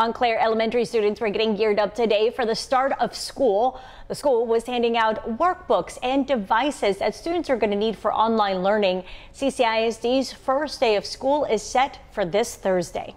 Montclair Elementary students were getting geared up today for the start of school. The school was handing out workbooks and devices that students are going to need for online learning. CCISD's first day of school is set for this Thursday.